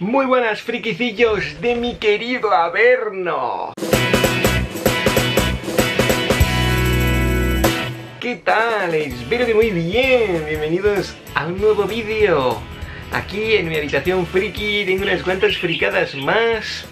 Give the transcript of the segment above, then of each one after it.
Muy buenas friquicillos de mi querido Averno. ¿Qué tal? Espero que muy bien. Bienvenidos a un nuevo vídeo. Aquí en mi habitación friki tengo unas cuantas fricadas más.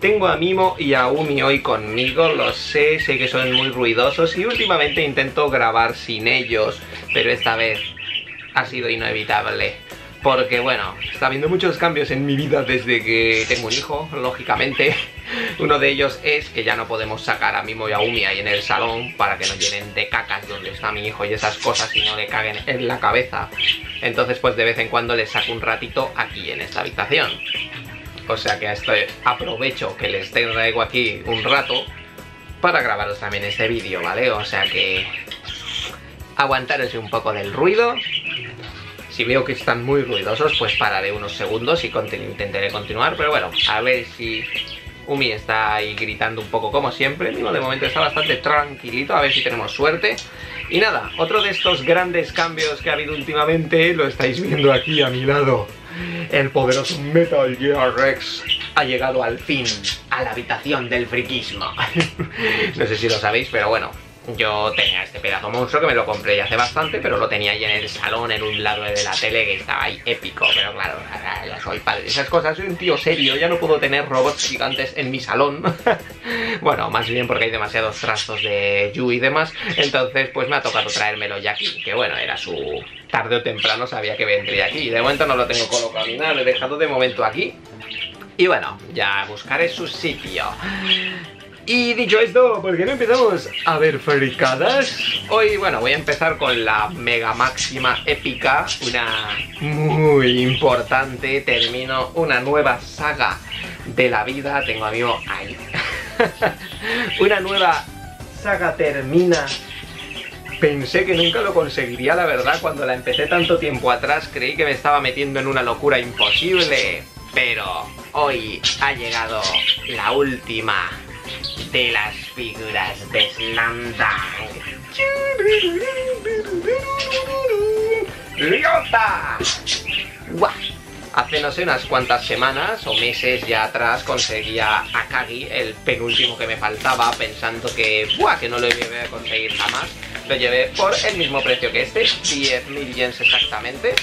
Tengo a Mimo y a Umi hoy conmigo, lo sé, sé que son muy ruidosos y últimamente intento grabar sin ellos, pero esta vez ha sido inevitable. Porque bueno, está habiendo muchos cambios en mi vida desde que tengo un hijo, lógicamente. Uno de ellos es que ya no podemos sacar a Mimo y a Umi ahí en el salón para que no llenen de cacas donde está mi hijo y esas cosas y no le caguen en la cabeza. Entonces pues de vez en cuando les saco un ratito aquí en esta habitación. O sea que aprovecho que les traigo aquí un rato para grabaros también este vídeo, ¿vale? O sea que aguantaros un poco del ruido. Si veo que están muy ruidosos, pues pararé unos segundos y intentaré continuar. Pero bueno, a ver si Umi está ahí gritando un poco como siempre. Mimo de momento está bastante tranquilito, a ver si tenemos suerte. Y nada, otro de estos grandes cambios que ha habido últimamente lo estáis viendo aquí a mi lado. El poderoso Metal Gear Rex ha llegado al fin a la habitación del friquismo. no sé si lo sabéis, pero bueno, yo tenía este pedazo monstruo que me lo compré ya hace bastante, pero lo tenía ahí en el salón, en un lado de la tele, que estaba ahí épico. Pero claro, ya soy padre de esas cosas, soy un tío serio, ya no puedo tener robots gigantes en mi salón. bueno, más bien porque hay demasiados trastos de Yu y demás, entonces pues me ha tocado traérmelo ya aquí, que bueno, era su... Tarde o temprano sabía que vendría aquí, de momento no lo tengo colocado ni nada, lo he dejado de momento aquí. Y bueno, ya buscaré su sitio. Y dicho esto, ¿por qué no empezamos a ver fricadas? Hoy, bueno, voy a empezar con la mega máxima épica, una muy importante, termino una nueva saga de la vida, tengo amigo ahí. una nueva saga termina Pensé que nunca lo conseguiría, la verdad, cuando la empecé tanto tiempo atrás creí que me estaba metiendo en una locura imposible. Pero hoy ha llegado la última de las figuras de Slamdunk. ¡Ryota! Hace no sé unas cuantas semanas o meses ya atrás conseguía a Kagi, el penúltimo que me faltaba, pensando que, ¡buah! que no lo iba a conseguir jamás. Lo llevé por el mismo precio que este, 10.000 yens exactamente.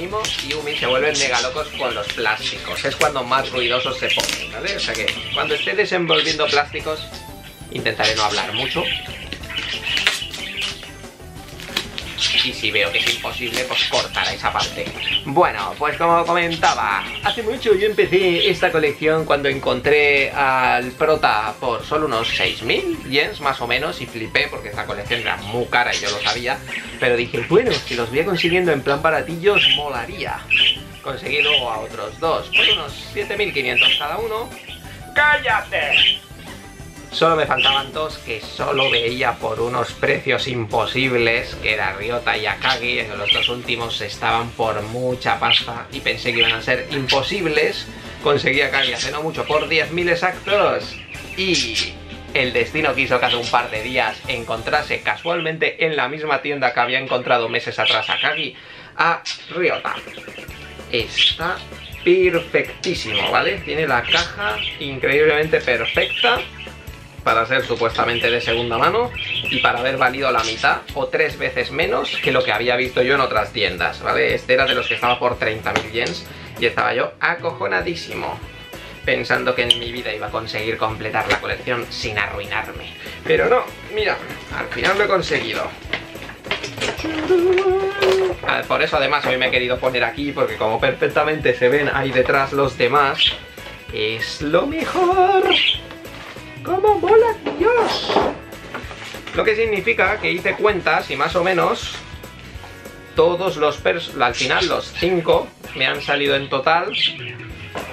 Y Umi se vuelven mega locos con los plásticos. Es cuando más ruidosos se ponen, ¿vale? O sea que cuando esté desenvolviendo plásticos intentaré no hablar mucho y si veo que es imposible, pues cortaré esa parte. Bueno, pues como comentaba, hace mucho yo empecé esta colección cuando encontré al prota por solo unos 6.000 yens más o menos y flipé porque esta colección era muy cara y yo lo sabía, pero dije, bueno, si los voy consiguiendo en plan baratillos, molaría. Conseguí luego a otros dos por unos 7.500 cada uno. ¡Cállate! Solo me faltaban dos que solo veía por unos precios imposibles, que era Ryota y Akagi, los dos últimos estaban por mucha pasta y pensé que iban a ser imposibles. Conseguí Akagi hace no mucho por 10.000 exactos y el destino quiso que hace un par de días encontrase casualmente en la misma tienda que había encontrado meses atrás Akagi a Ryota. Está perfectísimo, ¿vale? Tiene la caja increíblemente perfecta para ser supuestamente de segunda mano y para haber valido la mitad o tres veces menos que lo que había visto yo en otras tiendas, ¿vale? Este era de los que estaba por 30.000 yens y estaba yo acojonadísimo pensando que en mi vida iba a conseguir completar la colección sin arruinarme. Pero no, mira, al final lo he conseguido. Por eso además hoy me he querido poner aquí porque como perfectamente se ven ahí detrás los demás, es lo mejor. ¡Cómo mola Dios! Lo que significa que hice cuentas y más o menos todos los pers al final los 5 me han salido en total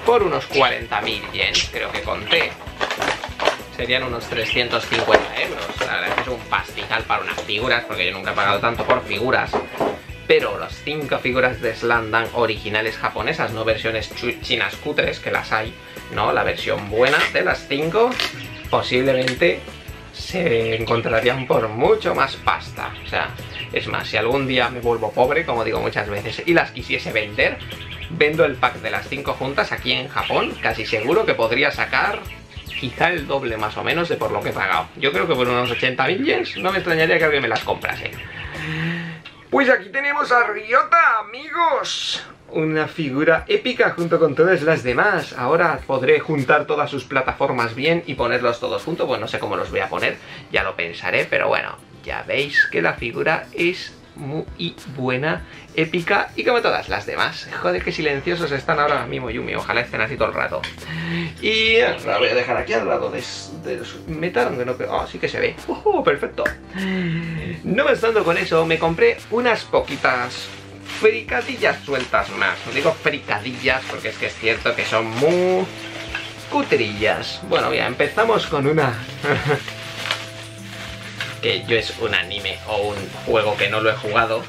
por unos 40.000 yens, creo que conté. Serían unos 350 euros. La verdad es que es un pastizal para unas figuras, porque yo nunca he pagado tanto por figuras. Pero las 5 figuras de Slandan originales japonesas, no versiones chinas cutres, que las hay, ¿no? La versión buena de las 5 posiblemente se encontrarían por mucho más pasta. O sea, es más, si algún día me vuelvo pobre, como digo muchas veces, y las quisiese vender, vendo el pack de las 5 juntas aquí en Japón, casi seguro que podría sacar quizá el doble más o menos de por lo que he pagado. Yo creo que por unos 80.000 yens no me extrañaría que alguien me las comprase. Pues aquí tenemos a Ryota, amigos. Una figura épica junto con todas las demás. Ahora podré juntar todas sus plataformas bien y ponerlos todos juntos. Pues no sé cómo los voy a poner, ya lo pensaré, pero bueno, ya veis que la figura es muy buena, épica y como todas las demás. Joder, qué silenciosos están ahora mismo Yumi, ojalá estén así todo el rato. Y la voy a dejar aquí al lado de, de metal, aunque no... Oh, sí que se ve. Oh, perfecto. No bastando con eso, me compré unas poquitas fricadillas sueltas más. No digo fricadillas porque es que es cierto que son muy cutrillas. Bueno, ya empezamos con una... que yo es un anime o un juego que no lo he jugado,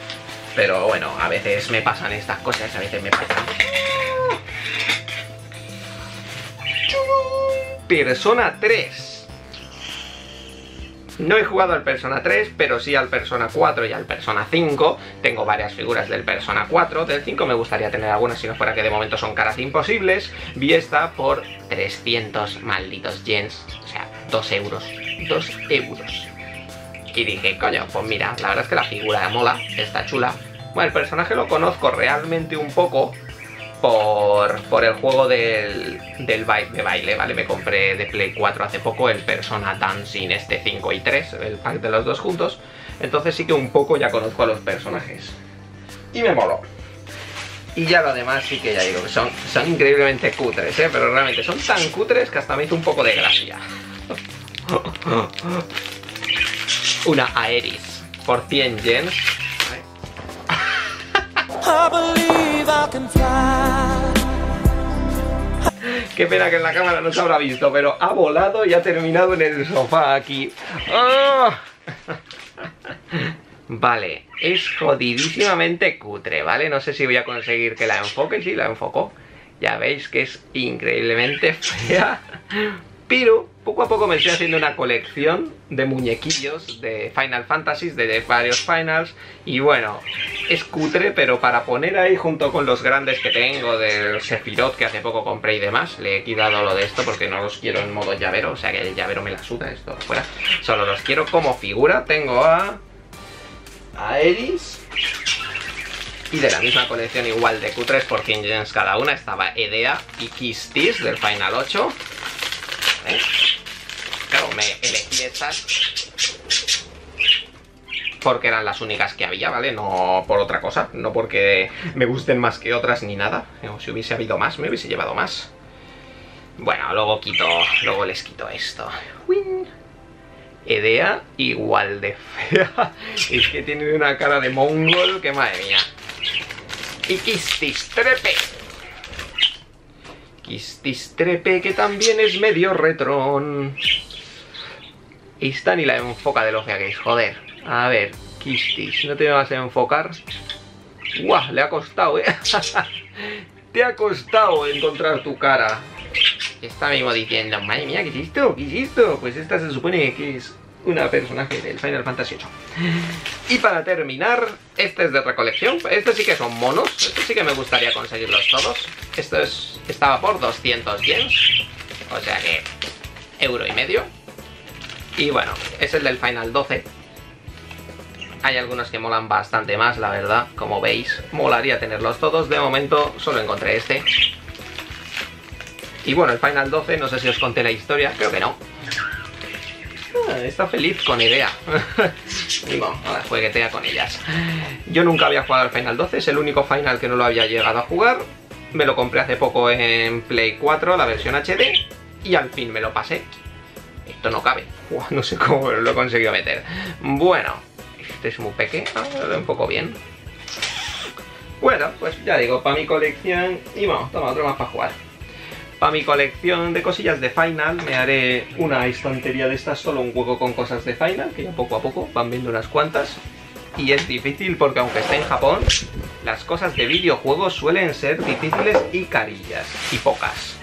pero bueno, a veces me pasan estas cosas, a veces me pasan. Persona 3. No he jugado al Persona 3, pero sí al Persona 4 y al Persona 5. Tengo varias figuras del Persona 4. Del 5 me gustaría tener algunas, si no fuera que de momento son caras imposibles. Vi esta por 300 malditos yens. O sea, 2 euros. 2 euros. Y dije, coño, pues mira, la verdad es que la figura mola, está chula. Bueno, el personaje lo conozco realmente un poco por, por el juego del, del baile, de baile, ¿vale? Me compré de Play 4 hace poco el Persona Dancing este 5 y 3, el pack de los dos juntos. Entonces sí que un poco ya conozco a los personajes. Y me moló. Y ya lo demás sí que ya digo son, son increíblemente cutres, ¿eh? Pero realmente son tan cutres que hasta me hizo un poco de gracia. una Aeris por 100 yens. Qué pena que en la cámara no se habrá visto, pero ha volado y ha terminado en el sofá aquí. ¡Ah! Vale, es jodidísimamente cutre, ¿vale? No sé si voy a conseguir que la enfoque, si la enfocó. Ya veis que es increíblemente fea, pero poco a poco me estoy haciendo una colección de muñequillos de Final Fantasy, de varios Finals. Y bueno, es cutre, pero para poner ahí junto con los grandes que tengo del Sephiroth que hace poco compré y demás, le he quitado lo de esto porque no los quiero en modo llavero, o sea que el llavero me la suda esto fuera. Solo los quiero como figura. Tengo a... A Eris. Y de la misma colección igual de cutres por 100 yens cada una estaba Edea y Kistis del Final 8. ¿Eh? Me elegí estas porque eran las únicas que había, ¿vale? No por otra cosa, no porque me gusten más que otras ni nada. si hubiese habido más, me hubiese llevado más. Bueno, luego quito, luego les quito esto. Edea igual de fea. es que tiene una cara de mongol que madre mía. Y Kististrepe. Kististrepe que también es medio retrón. Esta ni la enfoca de lo que joder. A ver, Kistis, ¿no te vas a enfocar? ¡Guau! Le ha costado, ¿eh? te ha costado encontrar tu cara. Está mismo diciendo, madre mía, ¿qué es esto? ¿Qué es esto? Pues esta se supone que es una personaje del Final Fantasy VIII. Y para terminar, este es de recolección. Estos sí que son monos. Estos sí que me gustaría conseguirlos todos. Esto es, estaba por 200 yens. O sea que, euro y medio. Y bueno, es el del Final 12. Hay algunos que molan bastante más, la verdad. Como veis, molaría tenerlos todos. De momento solo encontré este. Y bueno, el Final 12, no sé si os conté la historia, creo que no. Ah, está feliz con idea. y bueno, ahora jueguetea con ellas. Yo nunca había jugado al Final 12, es el único Final que no lo había llegado a jugar. Me lo compré hace poco en Play 4, la versión HD, y al fin me lo pasé. Esto no cabe. no sé cómo lo he conseguido meter. Bueno, este es muy pequeño, lo un poco bien. Bueno, pues ya digo, para mi colección... Y vamos, toma otro más para jugar. Para mi colección de cosillas de Final me haré una estantería de estas, solo un hueco con cosas de Final, que ya poco a poco van viendo unas cuantas y es difícil porque aunque esté en Japón, las cosas de videojuegos suelen ser difíciles y carillas, y pocas.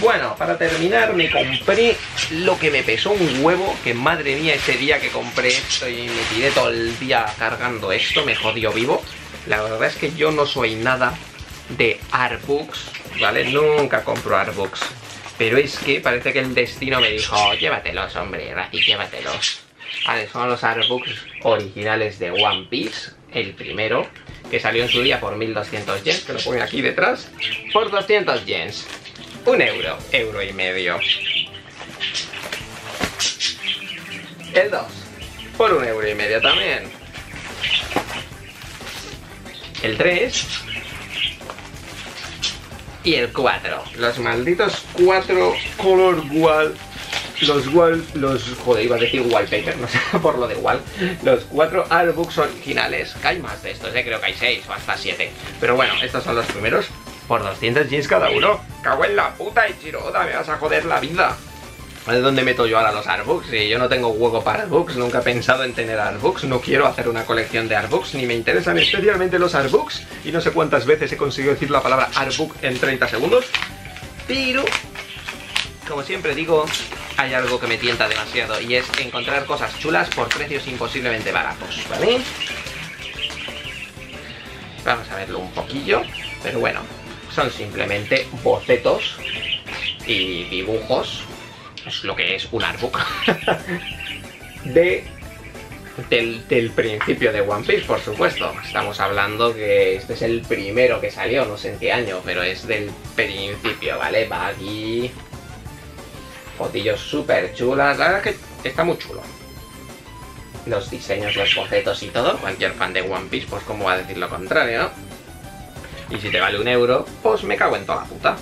Bueno, para terminar me compré lo que me pesó un huevo, que madre mía ese día que compré esto y me tiré todo el día cargando esto, me jodió vivo. La verdad es que yo no soy nada de Artbooks, ¿vale? Nunca compro Artbooks. Pero es que parece que el destino me dijo, llévatelos, hombre, Razi, llévatelos. Vale, son los artbooks originales de One Piece, el primero, que salió en su día por 1200 yens, que lo pongo aquí detrás, por 200 yens. Un euro, euro y medio. El 2, por un euro y medio también. El 3, y el 4. Los malditos 4 color wall. Los wall. Los. Joder, iba a decir wallpaper, no sé por lo de wall. Los 4 artbooks originales. Que hay más de estos, eh, creo que hay 6 o hasta 7. Pero bueno, estos son los primeros. Por 200 jeans cada uno. Cago en la puta, Ichiroda, me vas a joder la vida. ¿De dónde meto yo ahora los artbooks? Si yo no tengo hueco para artbooks, nunca he pensado en tener artbooks, no quiero hacer una colección de artbooks, ni me interesan especialmente los artbooks, y no sé cuántas veces he conseguido decir la palabra artbook en 30 segundos, pero, como siempre digo, hay algo que me tienta demasiado, y es encontrar cosas chulas por precios imposiblemente baratos, ¿vale? Vamos a verlo un poquillo, pero bueno, son simplemente bocetos y dibujos es lo que es un artbook de del, principio de One Piece, por supuesto. Estamos hablando que este es el primero que salió, no sé en qué año, pero es del principio, ¿vale? Va aquí. Fotillos súper chulas. La verdad es que está muy chulo. Los diseños, los bocetos y todo. Cualquier fan de One Piece, pues como va a decir lo contrario, ¿no? Y si te vale un euro, pues me cago en toda la puta.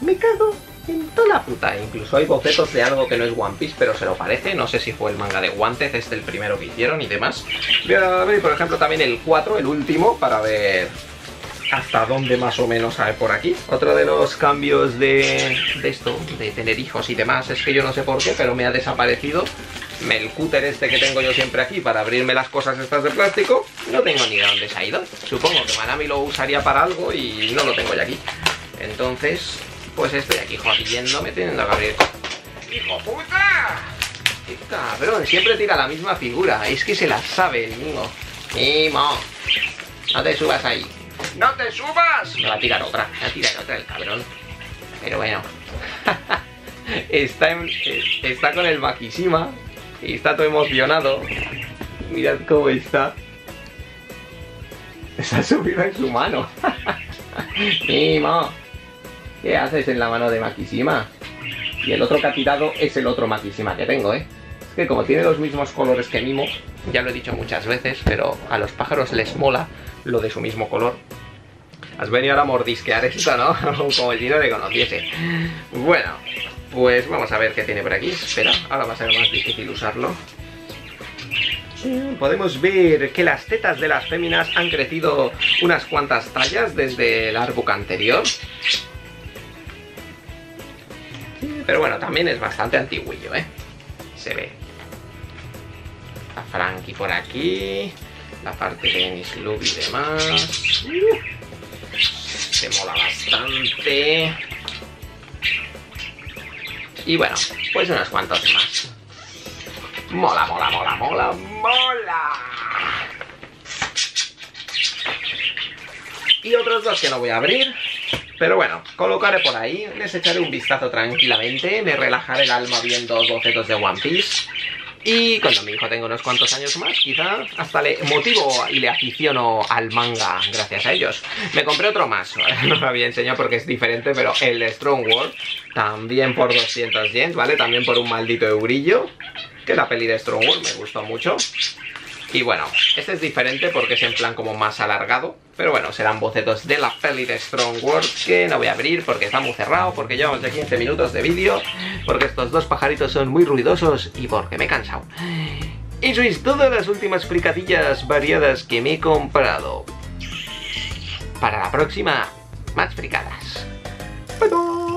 Me cago en toda la puta. Incluso hay bocetos de algo que no es One Piece, pero se lo parece. No sé si fue el manga de Guantes, este el primero que hicieron y demás. Voy a ver, por ejemplo, también el 4, el último, para ver hasta dónde más o menos sale por aquí. Otro de los cambios de esto, de tener hijos y demás, es que yo no sé por qué, pero me ha desaparecido el cúter este que tengo yo siempre aquí para abrirme las cosas estas de plástico, no tengo ni de dónde se ha ido. Supongo que Manami lo usaría para algo y no lo tengo ya aquí. Entonces, pues estoy aquí jodiéndome teniendo que abrir... ¡Hijo puta! ¡Qué cabrón! Siempre tira la misma figura. Es que se la sabe el Mimo. Mimo. No te subas ahí. ¡No te subas! Me va a tirar otra. Me va a tirar otra el cabrón. Pero bueno. está, está con el Makishima. Y está todo emocionado. Mirad cómo está. Está subido en su mano. Mimo. ¿Qué haces en la mano de Makishima? Y el otro que ha tirado es el otro Makishima que tengo, ¿eh? Es que como tiene los mismos colores que Mimo, ya lo he dicho muchas veces, pero a los pájaros les mola lo de su mismo color. Has venido ahora a mordisquear esto, ¿no? como si no le conociese. Bueno, pues vamos a ver qué tiene por aquí. Espera, ahora va a ser más difícil usarlo. Podemos ver que las tetas de las féminas han crecido unas cuantas tallas desde el artbook anterior. Pero bueno, también es bastante antiguillo, ¿eh? Se ve. La Frankie por aquí. La parte de Ennis Lube y demás. se mola bastante. Y bueno, pues unas cuantas más. Mola, mola, mola, mola, mola. Y otros dos que no voy a abrir. Pero bueno, colocaré por ahí, les echaré un vistazo tranquilamente, me relajaré el alma viendo bocetos de One Piece. Y cuando mi hijo tenga unos cuantos años más, quizá hasta le motivo y le aficiono al manga gracias a ellos. Me compré otro más, no lo había enseñado porque es diferente, pero el de Strong World, también por 200 yens, ¿vale? También por un maldito eurillo, que la peli de Strong World me gustó mucho. Y bueno, este es diferente porque es en plan como más alargado. Pero bueno, serán bocetos de la peli de Strong World que no voy a abrir porque está muy cerrado, porque llevamos ya 15 minutos de vídeo, porque estos dos pajaritos son muy ruidosos y porque me he cansado. Y sois todas las últimas fricadillas variadas que me he comprado. Para la próxima, más fricadas. Bye.